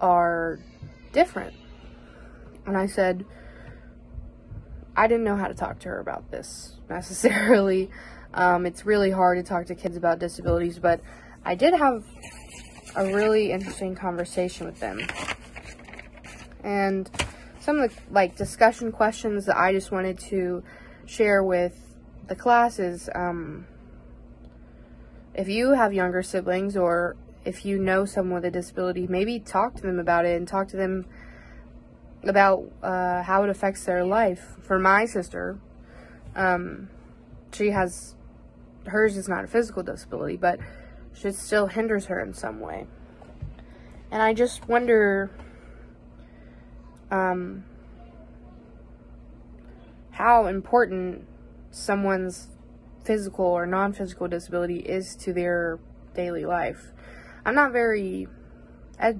are different. And I said, I didn't know how to talk to her about this necessarily. Um, it's really hard to talk to kids about disabilities, but I did have a really interesting conversation with them. And some of the like discussion questions that I just wanted to share with the classes. Um, if you have younger siblings or if you know someone with a disability, maybe talk to them about it and talk to them about uh, how it affects their life. For my sister, um, she has hers is not a physical disability, but it still hinders her in some way. And I just wonder um, how important someone's physical or non physical disability is to their daily life. I'm not very. I,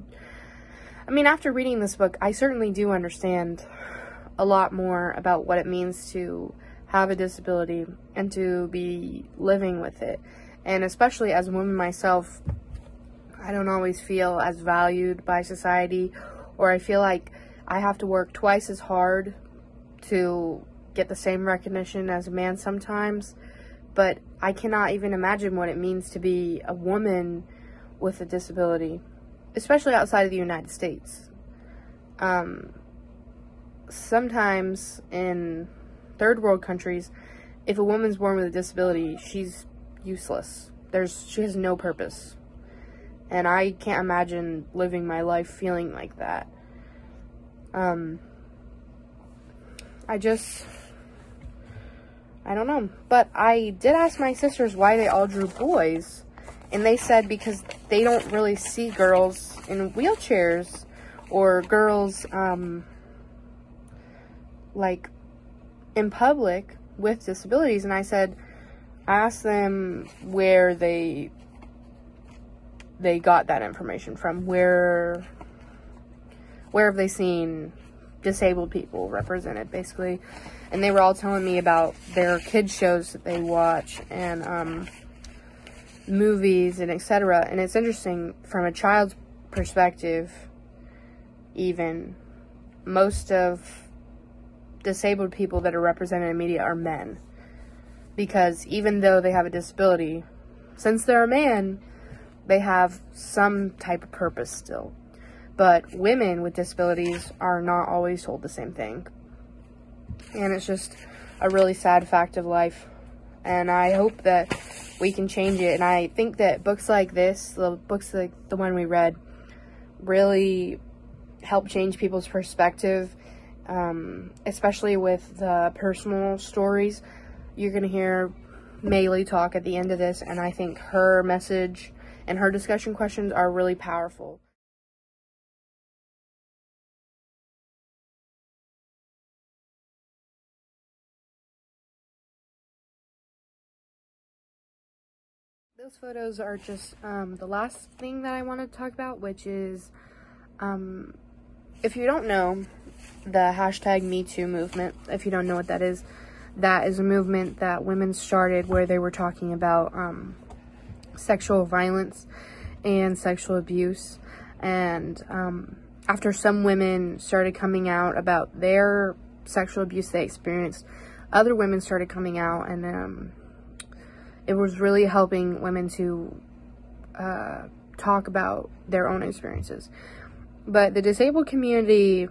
I mean, after reading this book, I certainly do understand a lot more about what it means to have a disability and to be living with it. And especially as a woman myself, I don't always feel as valued by society, or I feel like I have to work twice as hard to get the same recognition as a man sometimes. But I cannot even imagine what it means to be a woman with a disability, especially outside of the United States. Um, sometimes in third world countries, if a woman's born with a disability, she's useless. There's she has no purpose. And I can't imagine living my life feeling like that. Um I just I don't know. But I did ask my sisters why they all drew boys. And they said because they don't really see girls in wheelchairs or girls um like in public with disabilities. And I said I asked them where they they got that information from. Where where have they seen disabled people represented basically? And they were all telling me about their kids shows that they watch and um, movies and etc and it's interesting from a child's perspective even most of disabled people that are represented in media are men. Because even though they have a disability, since they're a man, they have some type of purpose still. But women with disabilities are not always told the same thing. And it's just a really sad fact of life. And I hope that we can change it. And I think that books like this, the books like the one we read, really help change people's perspective um, especially with the personal stories. You're going to hear Maylee talk at the end of this, and I think her message and her discussion questions are really powerful. Those photos are just um, the last thing that I want to talk about, which is um, if you don't know, the hashtag Me Too movement, if you don't know what that is, that is a movement that women started where they were talking about um, sexual violence and sexual abuse. And um, after some women started coming out about their sexual abuse they experienced, other women started coming out, and um, it was really helping women to uh, talk about their own experiences. But the disabled community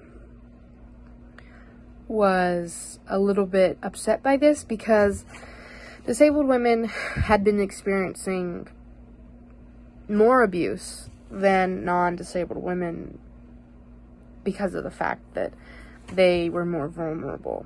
was a little bit upset by this because disabled women had been experiencing more abuse than non disabled women because of the fact that they were more vulnerable.